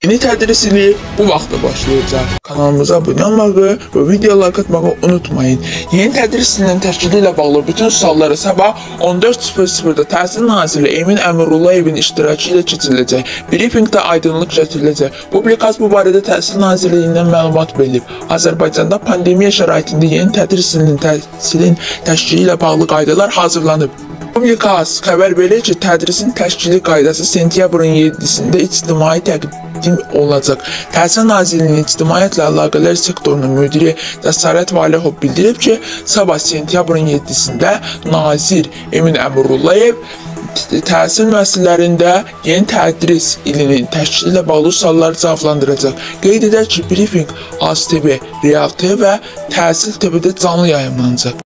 Yeni tədris ili bu vaxtda başlayacaq. Kanalımıza abunə olmağı və video like atmağı unutmayın. Yeni tədris ilinin təşkili ilə bağlı bütün sualları sabah 14.00-da Təhsil Naziri Emin Əmirullayevin iştirakı ilə keçiriləcək. Briefingdə aydınlıq gətiriləcək. Publikas bu barədə Təhsil Nazirliyindən məlumat verilib. Azərbaycanda pandemiya şəraitində yeni tədris ilinin təhsilin təşkili ilə bağlı qaydalar hazırlanıb. Publikas xəbər verir ki, tədrisin təşkili qaydası sentyabrın 7-sində ictimai təqdim olunacaq. Təhsil Nazirliyinin ictimaiyyətlə əlaqələr sektorunun müdiri Cəsarət Valihov bildirib ki, sabah sentyabrın 7-sində nazir Emin Əmrullayev təhsil müəssisələrində yeni tədris ilinin təşkili ilə bağlı sualları cavablandıracaq. Qeyd edək ki, briefing ASTV, Real TV və Təhsil TV-də canlı yayımlanacaq.